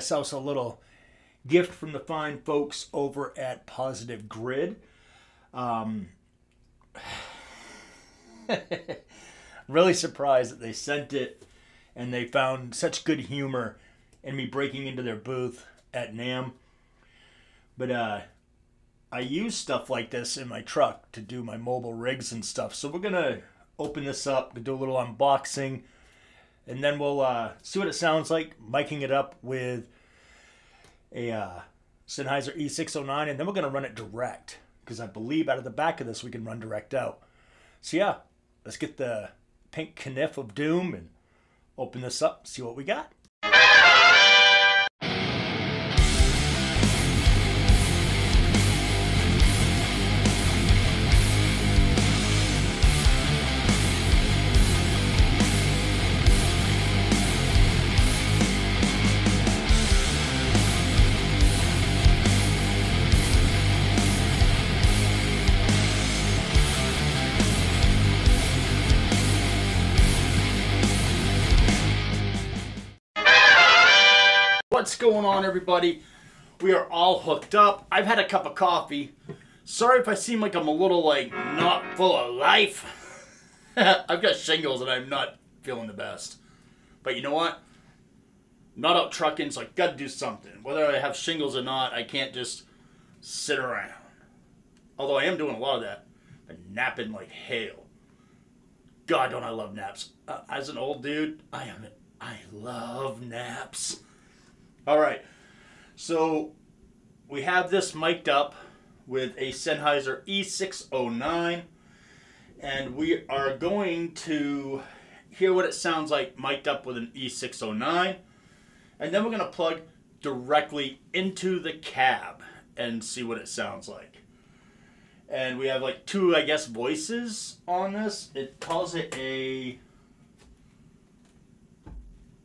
ourselves a little gift from the fine folks over at Positive Grid. Um, really surprised that they sent it and they found such good humor in me breaking into their booth at NAMM. But uh, I use stuff like this in my truck to do my mobile rigs and stuff. So we're gonna open this up, do a little unboxing, and then we'll uh, see what it sounds like, miking it up with a uh, Sennheiser E609, and then we're gonna run it direct because I believe out of the back of this we can run direct out. So yeah, let's get the pink kniff of doom and open this up, see what we got. Going on, everybody? We are all hooked up. I've had a cup of coffee. Sorry if I seem like I'm a little, like, not full of life. I've got shingles and I'm not feeling the best. But you know what? not out trucking, so I gotta do something. Whether I have shingles or not, I can't just sit around. Although I am doing a lot of that. I'm napping like hell. God, don't I love naps. Uh, as an old dude, I am. I love naps. All right. So we have this mic'd up with a Sennheiser E609 and we are going to hear what it sounds like mic'd up with an E609 and then we're going to plug directly into the cab and see what it sounds like. And we have like two, I guess, voices on this. It calls it a,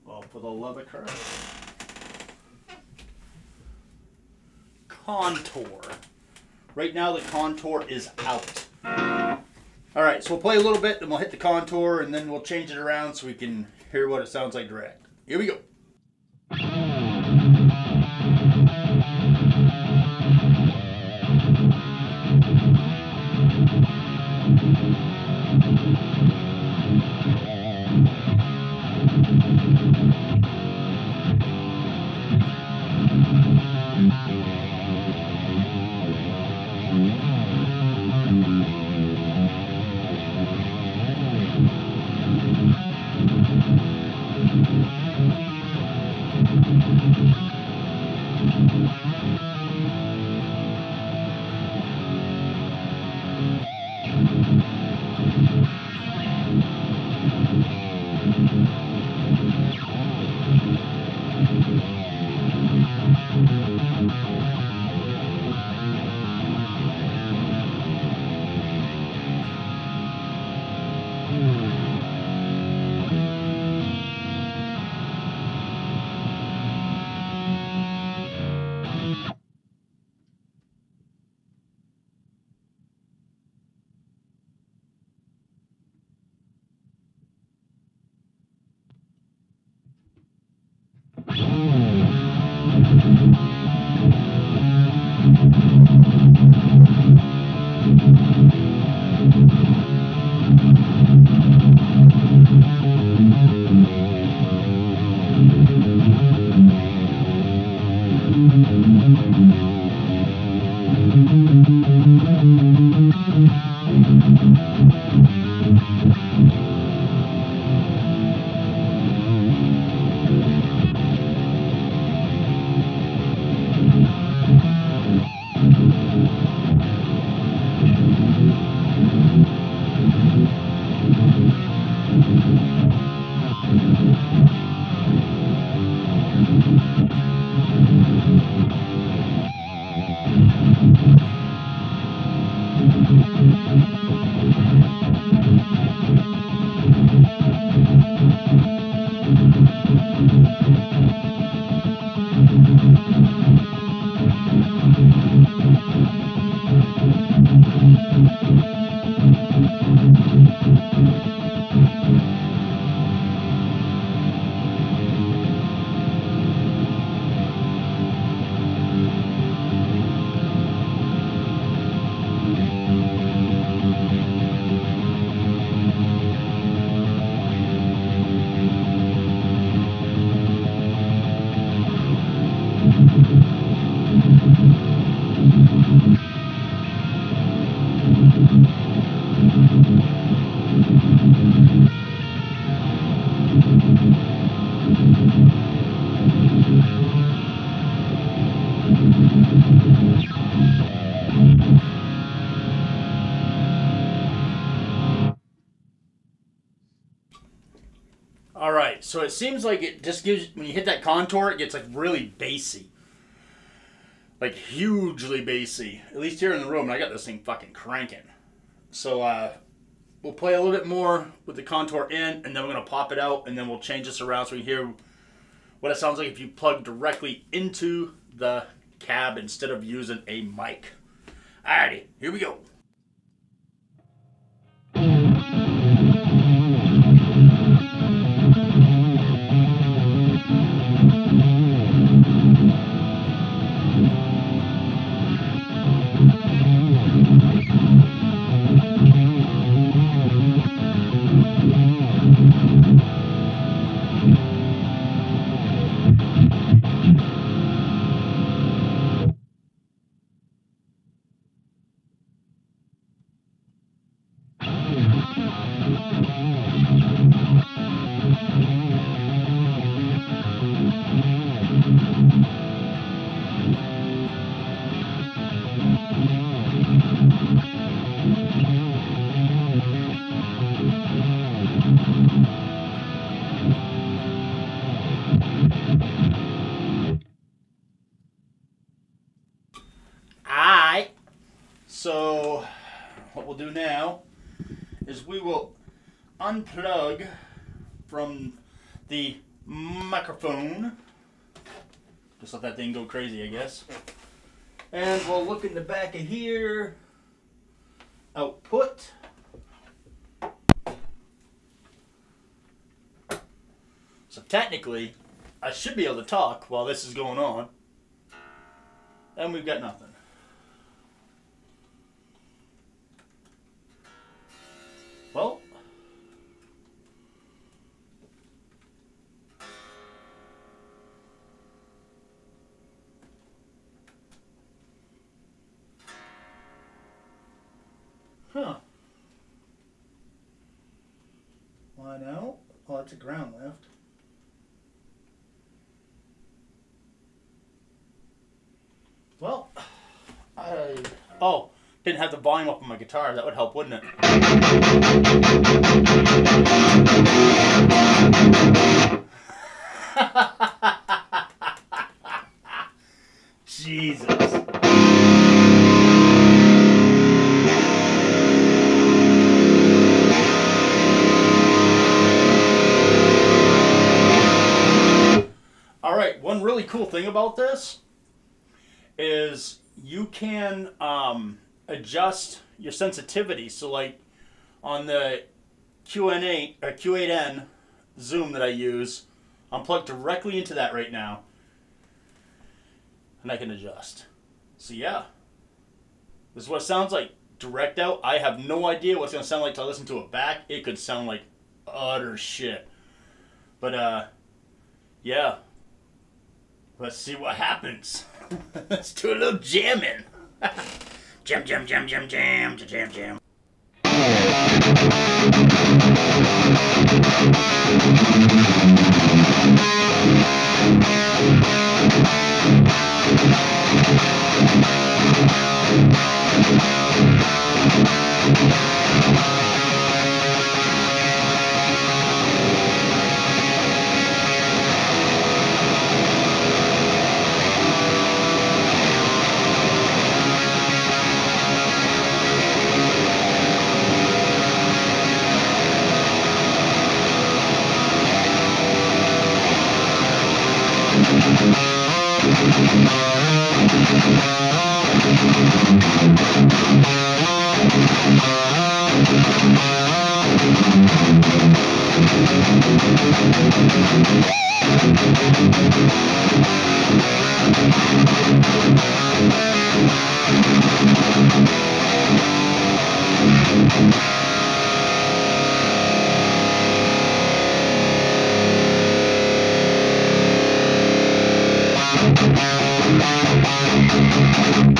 well, for the love of Christ. Contour. Right now the contour is out. All right, so we'll play a little bit, then we'll hit the contour, and then we'll change it around so we can hear what it sounds like direct. Here we go. Thank you. So it seems like it just gives when you hit that contour, it gets like really bassy, like hugely bassy. At least here in the room, and I got this thing fucking cranking. So uh, we'll play a little bit more with the contour in, and then we're gonna pop it out, and then we'll change this around so we hear what it sounds like if you plug directly into the cab instead of using a mic. Alrighty, here we go. Unplug from the microphone. Just let that thing go crazy, I guess. And we'll look in the back of here. Output. So technically, I should be able to talk while this is going on. And we've got nothing. Well, huh. Why now? Oh, it's a ground lift. Well, I. Oh, didn't have the volume up on my guitar. That would help, wouldn't it? cool thing about this is you can um, adjust your sensitivity. So, like on the Q8 or Q8N Zoom that I use, I'm plugged directly into that right now, and I can adjust. So yeah, this is what it sounds like direct out. I have no idea what it's gonna sound like I listen to it back. It could sound like utter shit, but uh, yeah. Let's see what happens. Let's do a little jamming. jam, jam, jam, jam, jam, jam, jam. Thank you.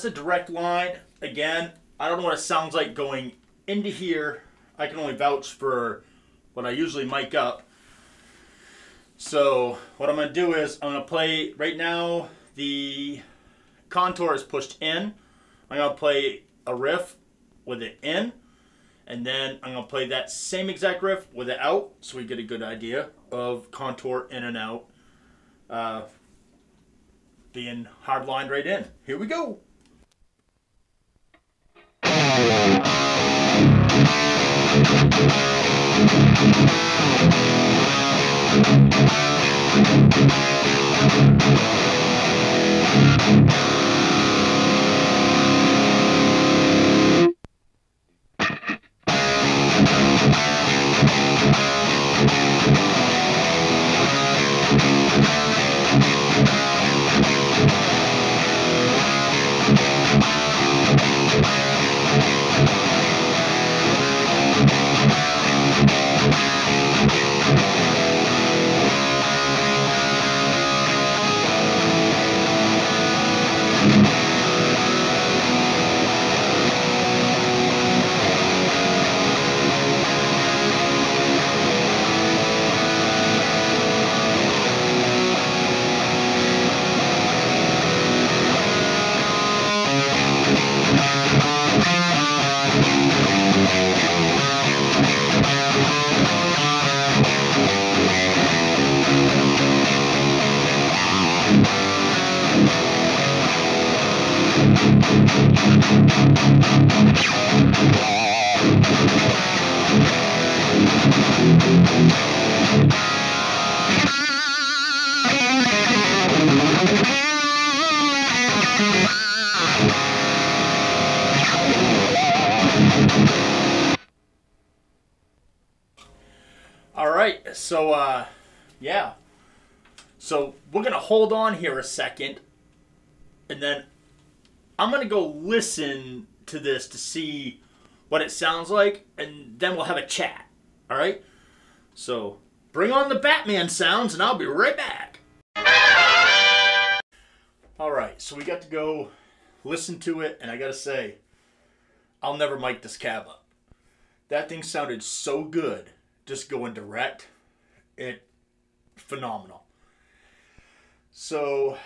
That's the direct line. Again, I don't know what it sounds like going into here. I can only vouch for what I usually mic up. So, what I'm going to do is I'm to play right now the contour is pushed in. I'm to play a riff with it in. And then I'm to play that same exact riff with it out so we get a good idea of contour in and out. Uh, being hard lined right in. Here we go. So we're gonna hold on here a second, and then I'm gonna go listen to this to see what it sounds like, and then we'll have a chat. All right. So bring on the Batman sounds, and I'll be right back. All right, so we got to go listen to it, and I gotta say, I'll never mic this cab up. That thing sounded so good, just going direct. It phenomenal. So,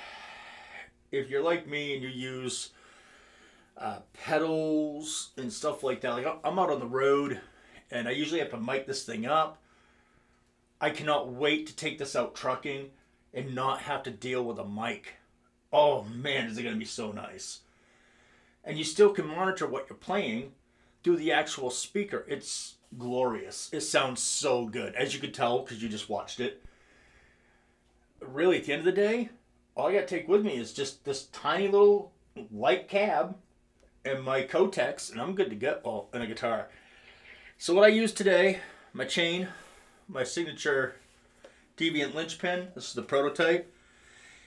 if you're like me and you use uh, pedals and stuff like that, like I'm out on the road, and I usually have to mic this thing up. I cannot wait to take this out trucking and not have to deal with a mic. Oh man, is it going to be so nice. And you still can monitor what you're playing through the actual speaker. It's glorious. It sounds so good, as you could tell because you just watched it. Really, at the end of the day, all I got to take with me is just this tiny little light cab and my Cortex, and I'm good to go. Oh, and a guitar. So what I use today, my chain, my signature Deviant linchpin. This is the prototype.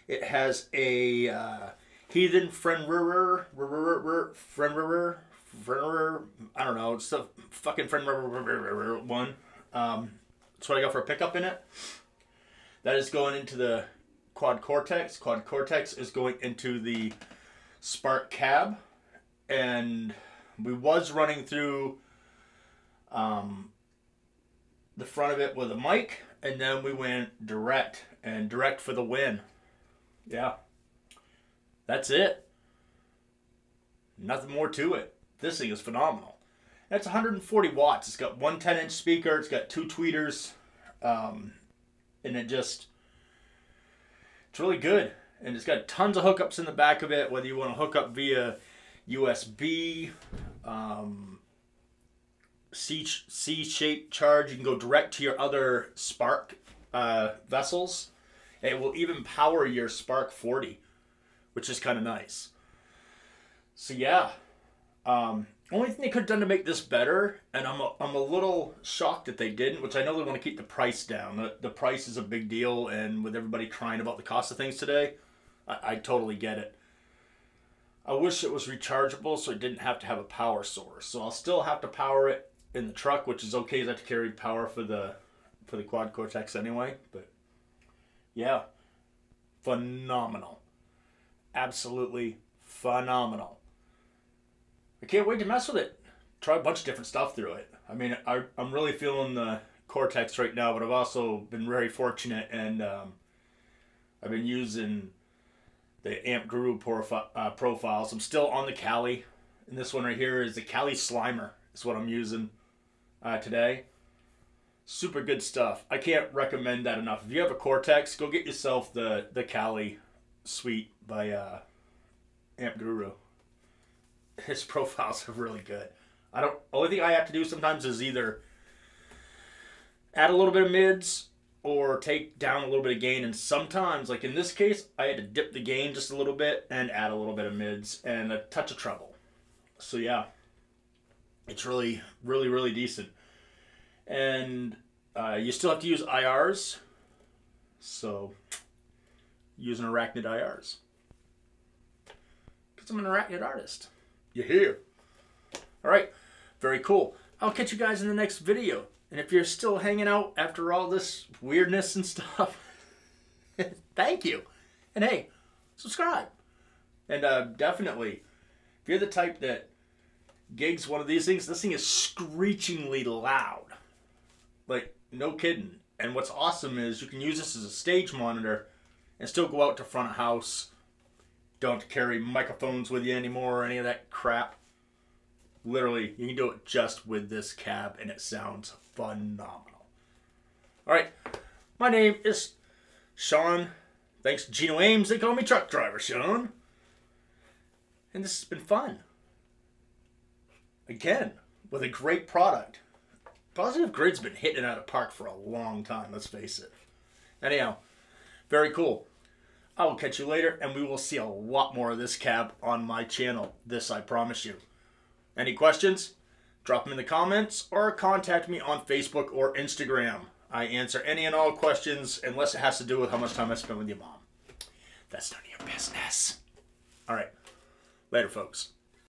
It has a uh, Heathen Frenrer, Frenrer, I don't know, it's the fucking Frenrer one. Um, that's what I got for a pickup in it. That is going into the Quad Cortex. Quad Cortex is going into the Spark cab. And we was running through um, the front of it with a mic, and then we went direct, and direct for the win. Yeah. That's it. Nothing more to it. This thing is phenomenal. That's 140 watts. It's got one 10 inch speaker, it's got two tweeters, um, and it just, it's really good. and it's got tons of hookups in the back of it. Whether you want to hook up via USB, um, C C shape charge, you can go direct to your other Spark uh, vessels. It will even power your Spark 40, which is kind of nice. So yeah, um, only thing they could have done to make this better, and I'm a, I'm a little shocked that they didn't, which I know they want to keep the price down. The, the price is a big deal, and with everybody crying about the cost of things today, I, I totally get it. I wish it was rechargeable so it didn't have to have a power source. So I'll still have to power it in the truck, which is okay. I have to carry power for the for the quad cortex anyway. But yeah, phenomenal, absolutely phenomenal. I can't wait to mess with it. Try a bunch of different stuff through it. I mean, I, I'm really feeling the Cortex right now, but I've also been very fortunate and um, I've been using the Amp Guru profi- uh, profiles. I'm still on the Kali, and this one right here is the Kali Slimer. Is what I'm using uh, today. Super good stuff. I can't recommend that enough. If you have a Cortex, go get yourself the the Kali Suite by uh, Amp Guru his profiles are really good. I don't. Only thing I have to do sometimes is either add a little bit of mids or take down a little bit of gain. And sometimes, like in this case, I had to dip the gain just a little bit and add a little bit of mids and a touch of treble. So yeah, it's really, really, really decent. And uh, you still have to use IRs. So using arachnid IRs. Because I'm an arachnid artist. You're here. All right, very cool. I'll catch you guys in the next video. And if you're still hanging out after all this weirdness and stuff, thank you. And hey, subscribe. And uh, definitely, if you're the type that gigs one of these things, this thing is screechingly loud. Like, no kidding. And what's awesome is you can use this as a stage monitor and still go out to front of house don't carry microphones with you anymore or any of that crap. Literally, you can do it just with this cab and it sounds phenomenal. All right, my name is Shawn. Thanks to Gino Ames, they call me Truck Driver Shawn. And this has been fun. Again, with a great product. Positive Grid's been hitting it out of park for a long time, let's face it. Anyhow, very cool. I will catch you later, and we will see a lot more of this cab on my channel. This I promise you. Any questions? Drop them in the comments or contact me on Facebook or Instagram. I answer any and all questions unless it has to do with how much time I spend with your mom. That's none of your business. All right. Later, folks.